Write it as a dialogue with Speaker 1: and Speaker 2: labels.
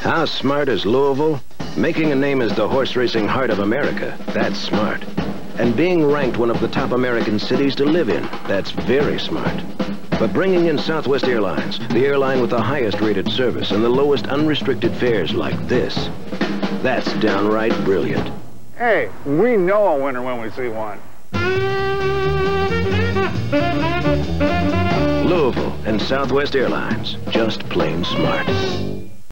Speaker 1: How smart is Louisville? Making a name as the horse racing heart of America, that's smart. And being ranked one of the top American cities to live in, that's very smart. But bringing in Southwest Airlines, the airline with the highest rated service and the lowest unrestricted fares like this, that's downright brilliant.
Speaker 2: Hey, we know a winner when we see one.
Speaker 1: Louisville and Southwest Airlines, just plain smart.